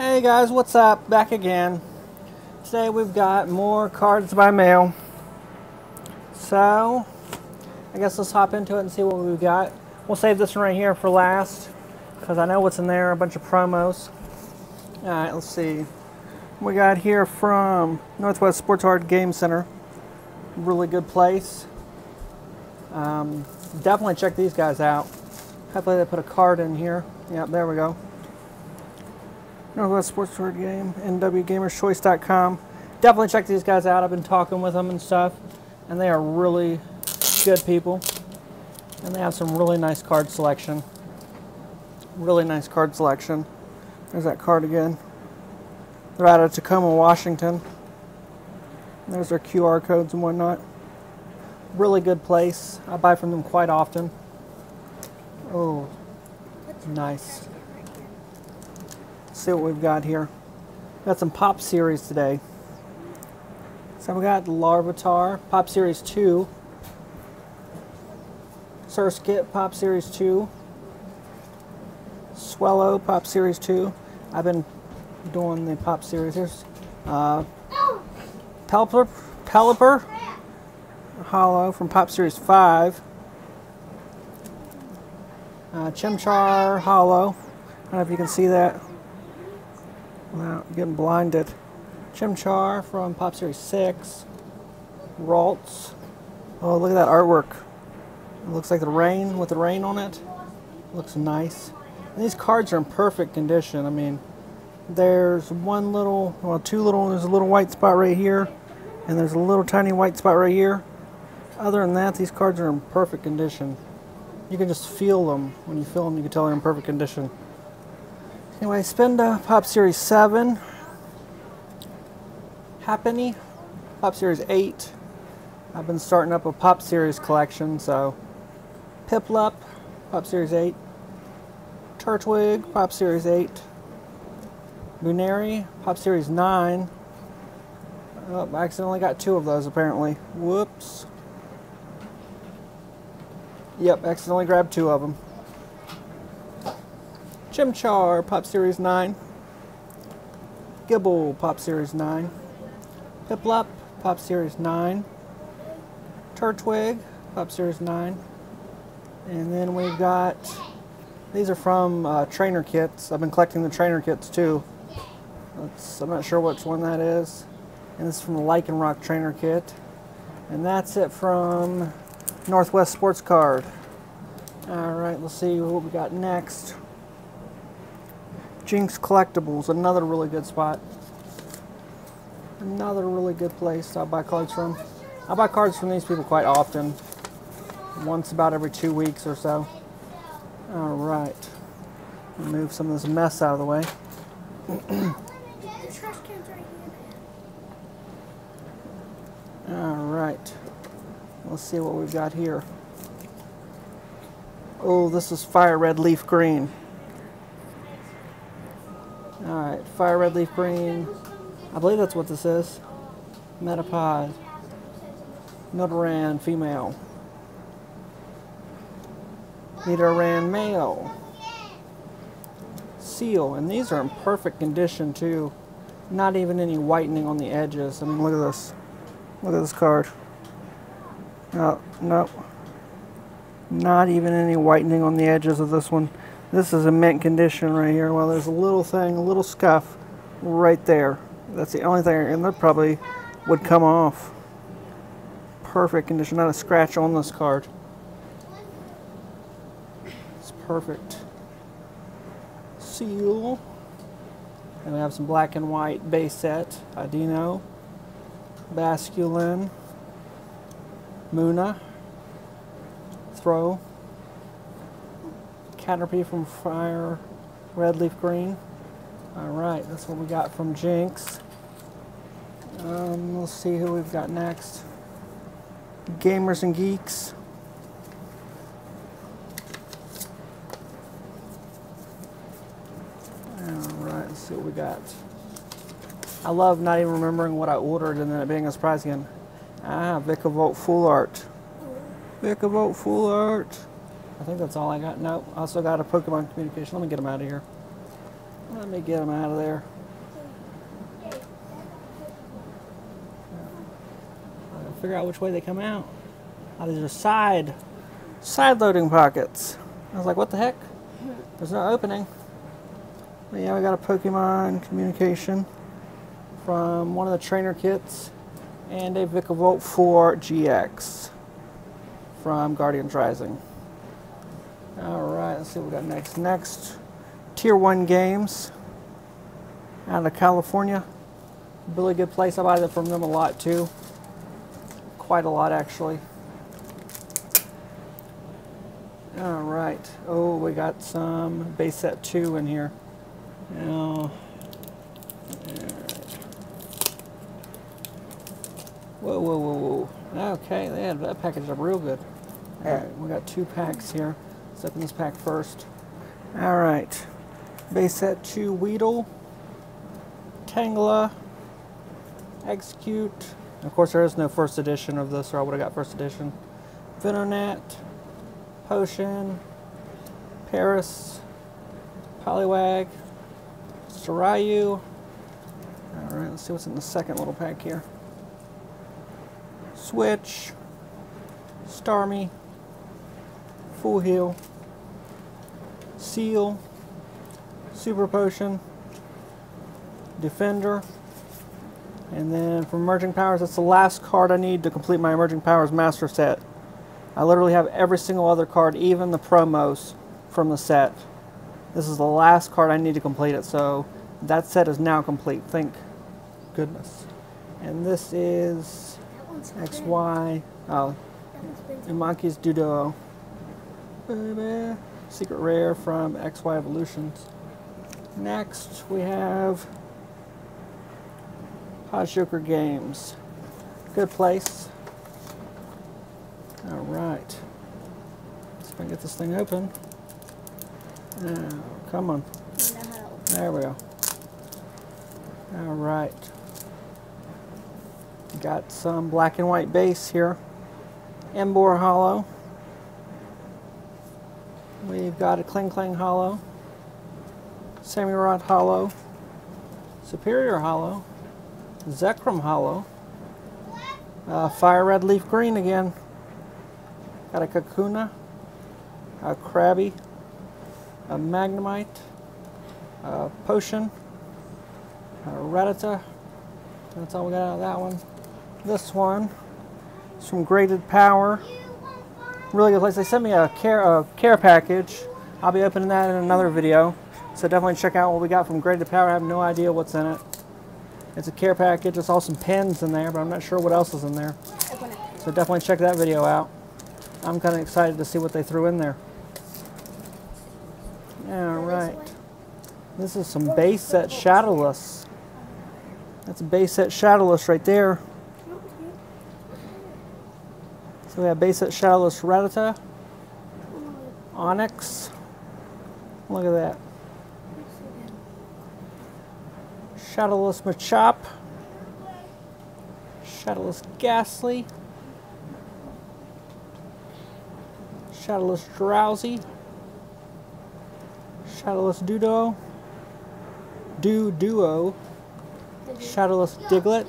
Hey guys, what's up? Back again. Today we've got more cards by mail. So, I guess let's hop into it and see what we've got. We'll save this one right here for last because I know what's in there, a bunch of promos. Alright, let's see. We got here from Northwest Sports Card Game Center. Really good place. Um, definitely check these guys out. Hopefully they put a card in here. Yep, there we go. Northwest Sports Card Game, NWGamersChoice.com. Definitely check these guys out. I've been talking with them and stuff, and they are really good people. And they have some really nice card selection. Really nice card selection. There's that card again. They're out of Tacoma, Washington. There's their QR codes and whatnot. Really good place. I buy from them quite often. Oh, nice. See what we've got here. Got some Pop Series today. So we got Larvitar, Pop Series 2. Surskit, Pop Series 2. Swellow, Pop Series 2. I've been doing the Pop Series. Here's uh, Pelipper, Pelipper Holo from Pop Series 5. Uh, Chimchar Holo. I don't know if you can see that getting blinded. Chimchar from Pop Series 6. Ralts. Oh, look at that artwork. It looks like the rain with the rain on it. Looks nice. And these cards are in perfect condition. I mean, there's one little, well, two little, there's a little white spot right here, and there's a little tiny white spot right here. Other than that, these cards are in perfect condition. You can just feel them. When you feel them, you can tell they're in perfect condition. Anyway, Spinda uh, Pop Series 7. Happiny Pop Series 8. I've been starting up a Pop Series collection, so Piplup Pop Series 8. Turtwig Pop Series 8. Buneary Pop Series 9. Oh, I accidentally got two of those apparently. Whoops. Yep, accidentally grabbed two of them. Chimchar, Pop Series 9. Gible, Pop Series 9. Piplup, Pop Series 9. Turtwig, Pop Series 9. And then we've got, these are from uh, trainer kits. I've been collecting the trainer kits too. I'm not sure which one that is. And this is from the Lycanroc trainer kit. And that's it from Northwest Sports Card. All right, let's see what we got next. Jinx Collectibles, another really good spot. Another really good place I buy cards from. I buy cards from these people quite often. Once about every two weeks or so. All right. Move some of this mess out of the way. All right. Let's see what we've got here. Oh, this is fire red leaf green. Alright, fire red leaf green. I believe that's what this is. Metapod. Nidoran female. Nidoran male. Seel. And these are in perfect condition too. Not even any whitening on the edges. I mean, look at this. Look at this card. No, no. Not even any whitening on the edges of this one. This is a mint condition right here. Well, there's a little thing, a little scuff right there. That's the only thing, and that probably would come off. Perfect condition, not a scratch on this card. It's perfect. Seel. And we have some black and white base set. Audino. Basculin. Munna. Throh. Caterpie from Fire Red Leaf Green. Alright, that's what we got from Jinx. Um, let's see who we've got next. Gamers and Geeks. Alright, let's see what we got. I love not even remembering what I ordered and then it being a surprise again. Ah, Vikavolt Full Art. Vikavolt Full Art. I think that's all I got. No, I also got a Pokemon communication. Let me get them out of here. Let me get them out of there. Figure out which way they come out. Oh, these are side, side loading pockets. I was like, what the heck? There's no opening. But yeah, we got a Pokemon communication from one of the trainer kits and a Vikavolt 4 GX from Guardians Rising. Alright, let's see what we got next. Next, Tier 1 Games out of California. Really good place. I buy them from them a lot too. Quite a lot actually. Alright. Oh, we got some base set 2 in here. Now, Whoa, whoa, whoa, whoa. Okay, they had that package up real good. Alright, we got two packs here. Let's open this pack first. Alright. Base set 2 Weedle, Tangela, Exeggcute. Of course, there is no first edition of this, or I would have got first edition. Venonat, Potion, Paras, Poliwag, Staryu. Alright, let's see what's in the second little pack here. Switch, Starmie, Full Heal, Seel, Super Potion, Defender, and then for Emerging Powers, that's the last card I need to complete my Emerging Powers Master Set. I literally have every single other card, even the promos from the set. This is the last card I need to complete it, so that set is now complete. Thank goodness. And this is X, Y, oh, Monkey's Doduo. Baby. Secret Rare from XY Evolutions. Next, we have Joker Games. Good place. All right. Let's go get this thing open. Now, come on. There we go. All right. Got some black and white base here. Emboar Holo. We've got a Kling Kling Holo. Samurott Holo. Serperior Holo. Zekrom Holo. Uh, Fire Red Leaf Green again. Got a Kakuna. A Krabby. A Magnemite. A Potion. A Rattata. That's all we got out of that one. This one is from Graded Power. Really good place. They sent me a care, a care package. I'll be opening that in another video. So definitely check out what we got from Graded Power. I have no idea what's in it. It's a care package. It's all some pens in there, but I'm not sure what else is in there. So definitely check that video out. I'm kind of excited to see what they threw in there. All right. This is some base set Shadowless. That's a base set Shadowless right there. So we have base set Shadowless Rattata, Onix. Look at that. Shadowless Machop, Shadowless Gastly, Shadowless Drowzee, Shadowless Dudo, Do Duo, Shadowless Diglett.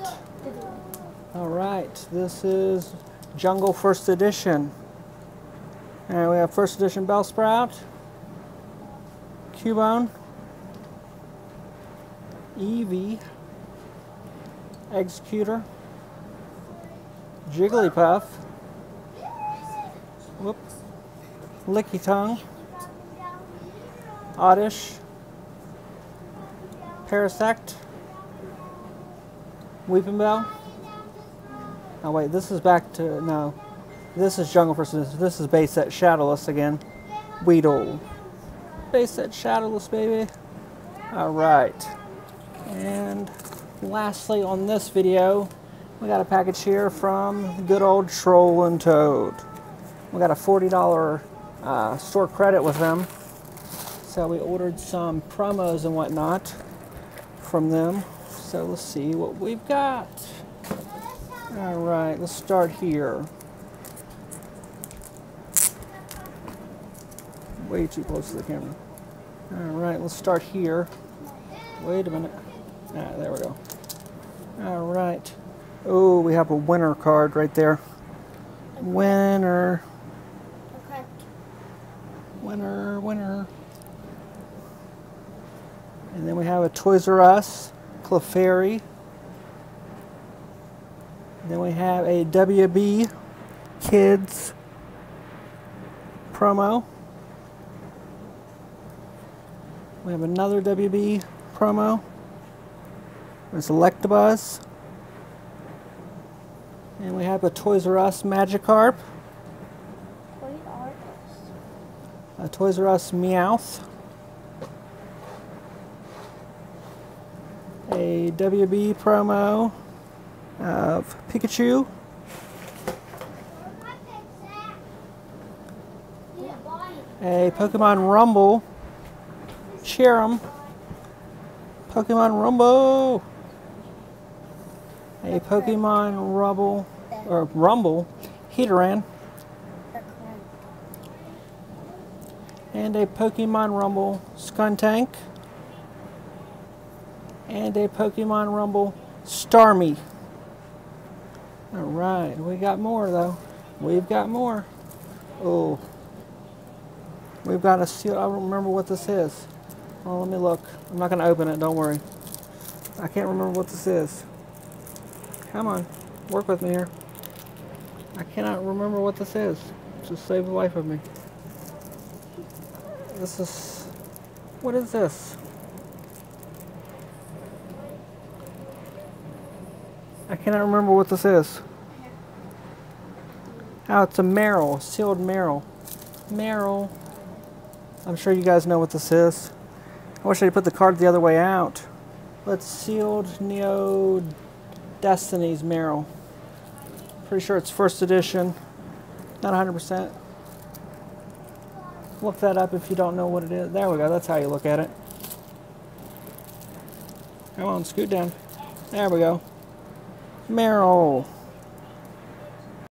All right, this is Jungle First Edition. And we have First Edition Bellsprout, Cubone, Eevee, Exeggutor, Jigglypuff, whoops, Tongue, Oddish, Parasect, Weepinbell. Oh wait, this is back to, no. This is Jungle First This is base set Shadowless again. Weedle. Base set Shadowless, baby. Alright. And lastly on this video, we got a package here from good old Troll and Toad. We got a $40 uh, store credit with them. So we ordered some promos and whatnot from them. So let's see what we've got. All right, let's start here. Way too close to the camera. All right, let's start here. Wait a minute. Ah, there we go. All right. Oh, we have a winner card right there. Winner, Okay. winner, winner. And then we have a Toys R Us, Clefairy. Then we have a WB Kids promo. We have another WB promo. There's Electabuzz. And we have a Toys R Us Magikarp, a Toys R Us Meowth, a WB promo of Pikachu, a Pokemon Rumble, Cherrim, Pokemon Rumble, a Pokemon Rubble or Rumble, Heatran, and a Pokemon Rumble Skuntank, and a Pokemon Rumble Starmie. All right, we got more though. We've got more. Oh, we've got a seal. I don't remember what this is. Oh, let me look. I'm not going to open it. Don't worry. I can't remember what this is. Come on, work with me here. I cannot remember what this is. Just save the life of me. This is. What is this? I cannot remember what this is. Oh, it's a Meryl, sealed Meryl. Meryl. I'm sure you guys know what this is. I wish I'd put the card the other way out. Let's sealed Neo Destiny's Meryl. Pretty sure it's first edition. Not 100%. Look that up if you don't know what it is. There we go. That's how you look at it. Come on, scoot down. There we go. Meryl.